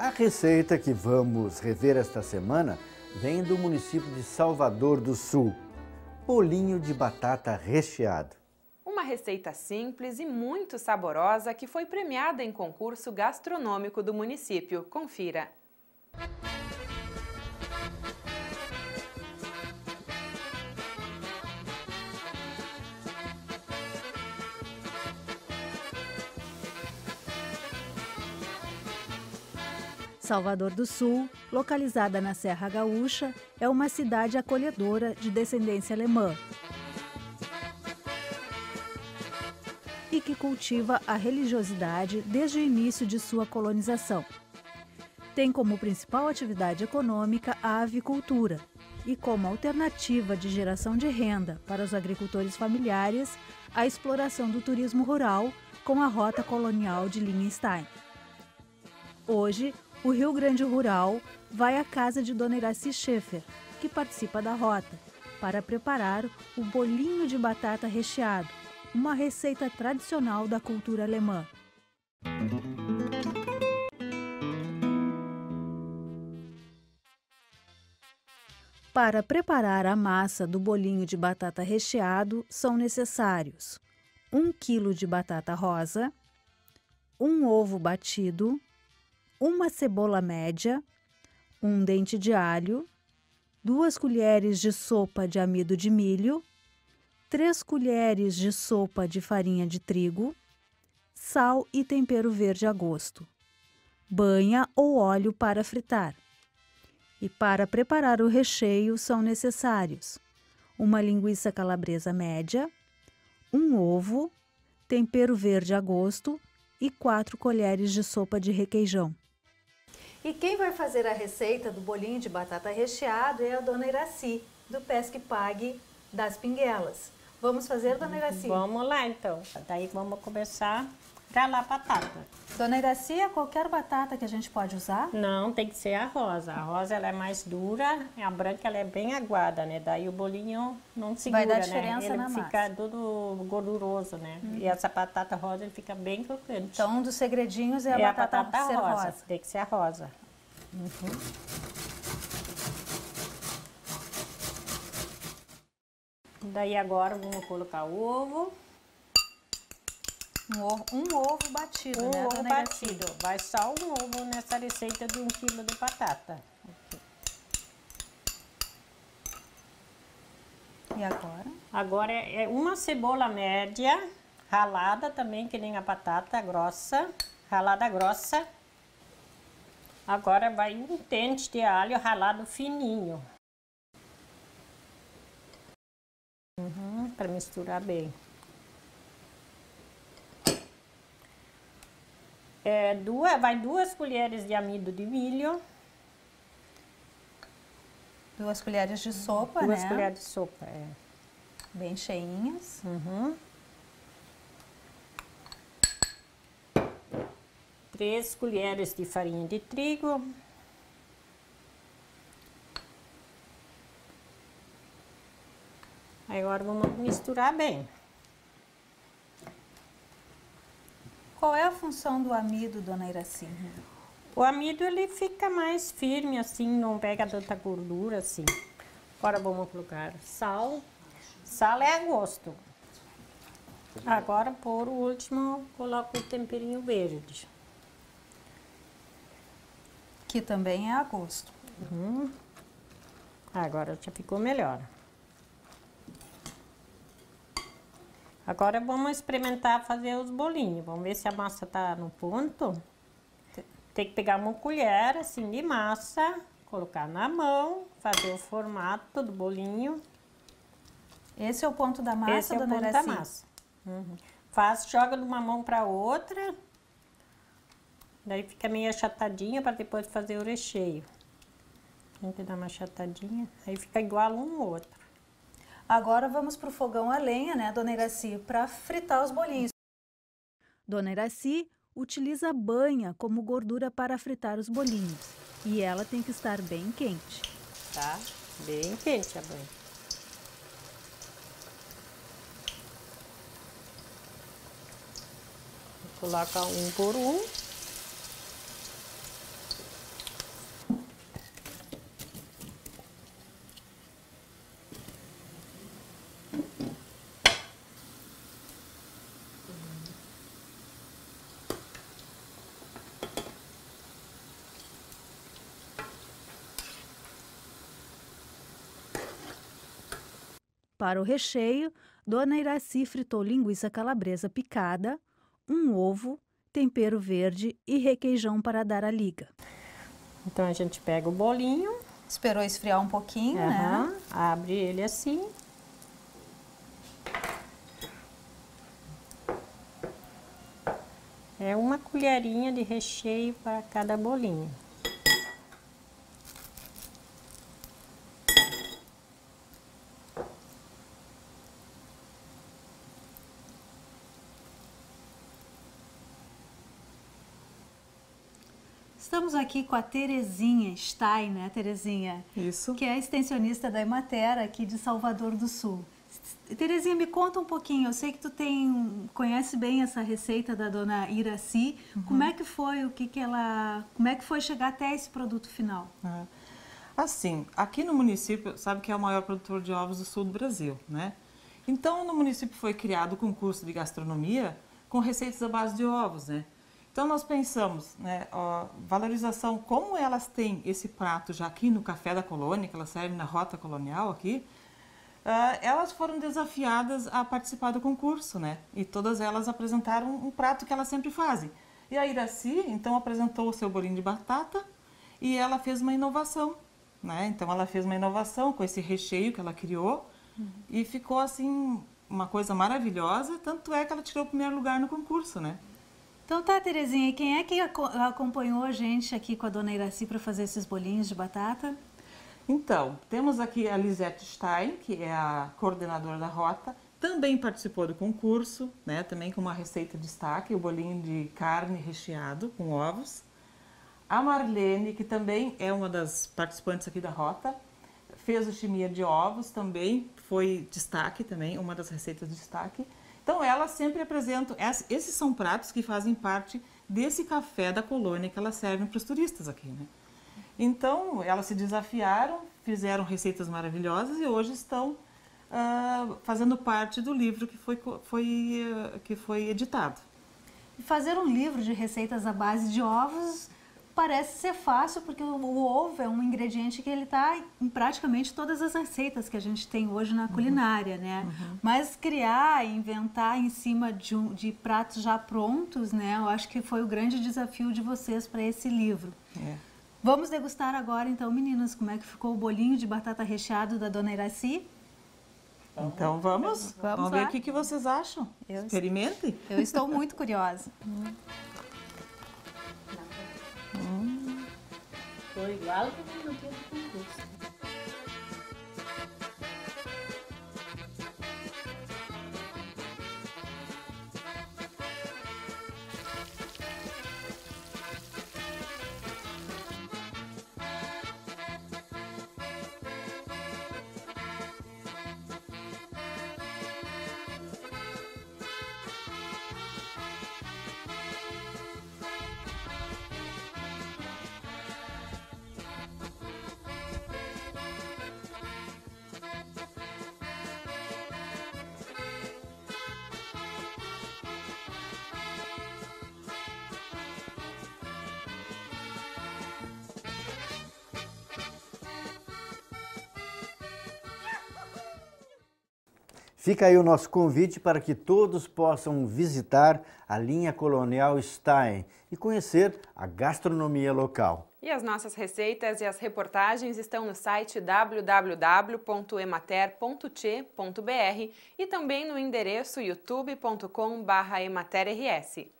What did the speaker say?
A receita que vamos rever esta semana vem do município de Salvador do Sul. Bolinho de batata recheado. Uma receita simples e muito saborosa que foi premiada em concurso gastronômico do município. Confira. Salvador do Sul, localizada na Serra Gaúcha, é uma cidade acolhedora de descendência alemã e que cultiva a religiosidade desde o início de sua colonização. Tem como principal atividade econômica a avicultura e como alternativa de geração de renda para os agricultores familiares a exploração do turismo rural com a rota colonial de Liechtenstein. Hoje, o Rio Grande Rural vai à casa de Dona Iraci Schaefer, que participa da rota, para preparar o bolinho de batata recheado, uma receita tradicional da cultura alemã. Para preparar a massa do bolinho de batata recheado, são necessários 1 kg de batata rosa, um ovo batido, uma cebola média, um dente de alho, duas colheres de sopa de amido de milho, três colheres de sopa de farinha de trigo, sal e tempero verde a gosto, banha ou óleo para fritar. E para preparar o recheio são necessários uma linguiça calabresa média, um ovo, tempero verde a gosto e quatro colheres de sopa de requeijão. E quem vai fazer a receita do bolinho de batata recheado é a dona Iraci, do Pesque Pague das Pinguelas. Vamos fazer, dona Iraci? Vamos lá, então. Daí vamos começar a ralar a batata. Dona Iraci, é qualquer batata que a gente pode usar? Não, tem que ser a rosa. A rosa ela é mais dura, a branca ela é bem aguada, né? Daí o bolinho não segura, Vai dar né? diferença Ele na fica massa. tudo gorduroso, né? E essa batata rosa ele fica bem crocante. Então, um dos segredinhos é a é batata, a batata ser rosa. rosa. Tem que ser a rosa. Daí agora vamos colocar o ovo. Um ovo, um ovo batido, Um né, ovo batido. Vai só um ovo nessa receita de um quilo de batata. E agora? Agora é uma cebola média, ralada também, que nem a batata grossa, ralada grossa. Agora vai um dente de alho ralado fininho. Uhum, para misturar bem. É, duas, vai duas colheres de amido de milho, Duas colheres de sopa, duas né? colheres de sopa. É. Bem cheinhas. Uhum. Três colheres de farinha de trigo. Agora vamos misturar bem. Qual é a função do amido, dona Iraci? O amido ele fica mais firme assim, não pega tanta gordura assim. Agora vamos colocar sal. Sal é a gosto. Agora por último coloco o temperinho verde. Que também é a gosto. Agora já ficou melhor. Agora vamos experimentar fazer os bolinhos. Vamos ver se a massa tá no ponto. Tem que pegar uma colher assim de massa, colocar na mão, fazer o formato do bolinho. Esse é o ponto da massa, Esse é o dona ponto Iraci? da massa. Uhum. Faz, joga de uma mão para outra. Daí fica meio achatadinha para depois fazer o recheio. Tem que dar uma achatadinha, aí fica igual um ao outro. Agora vamos para o fogão a lenha, né, dona Iraci, para fritar os bolinhos. Dona Iraci utiliza banha como gordura para fritar os bolinhos. E ela tem que estar bem quente. Tá? Bem quente a banha. Coloca um por um. Para o recheio, Dona Iraci fritou linguiça calabresa picada, um ovo, tempero verde e requeijão para dar a liga. Então a gente pega o bolinho. Esperou esfriar um pouquinho, uhum, né? Abre ele assim. É uma colherinha de recheio para cada bolinho. Estamos aqui com a Terezinha Stein, né, Terezinha? Isso. Que é extensionista da Emater aqui de Salvador do Sul. Terezinha, me conta um pouquinho. Eu sei que tu tem conhece bem essa receita da dona Iraci. Uhum. Como é que foi o que, que ela, como é que foi chegar até esse produto final? É. Assim, aqui no município, sabe que é o maior produtor de ovos do sul do Brasil, né? Então, no município foi criado o concurso de gastronomia com receitas à base de ovos, né? Então nós pensamos, né, ó, valorização, como elas têm esse prato já aqui no Café da Colônia, que elas servem na Rota Colonial aqui, uh, elas foram desafiadas a participar do concurso, né? E todas elas apresentaram um prato que elas sempre fazem. E a Iraci, então, apresentou o seu bolinho de batata e ela fez uma inovação, né? Então ela fez uma inovação com esse recheio que ela criou uhum. e ficou assim uma coisa maravilhosa, tanto é que ela tirou o primeiro lugar no concurso, né? Então tá, Terezinha, quem é que acompanhou a gente aqui com a dona Iraci para fazer esses bolinhos de batata? Então, temos aqui a Lisette Stein, que é a coordenadora da rota, também participou do concurso, né, também com uma receita de destaque, o bolinho de carne recheado com ovos. A Marlene, que também é uma das participantes aqui da rota, fez o chimia de ovos também, foi destaque também, uma das receitas de destaque. Então elas sempre apresentam, esses são pratos que fazem parte desse café da colônia que elas servem para os turistas aqui, né? Então elas se desafiaram, fizeram receitas maravilhosas e hoje estão uh, fazendo parte do livro que foi, foi, uh, que foi editado. Fazer um livro de receitas à base de ovos parece ser fácil porque o, o ovo é um ingrediente que ele está em praticamente todas as receitas que a gente tem hoje na culinária, uhum. né? Uhum. Mas criar, inventar em cima de, um, de pratos já prontos, né? Eu acho que foi o grande desafio de vocês para esse livro. É. Vamos degustar agora, então, meninas, como é que ficou o bolinho de batata recheado da Dona Iraci? Então vamos, vamos, vamos ver o que, que vocês acham. Eu Experimentem. Eu estou muito curiosa. Foi igual como no dia do concurso. Fica aí o nosso convite para que todos possam visitar a linha Colonial Stein e conhecer a gastronomia local. E as nossas receitas e as reportagens estão no site www.emater.che.br e também no endereço youtube.com/ematerrs.